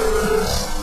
Música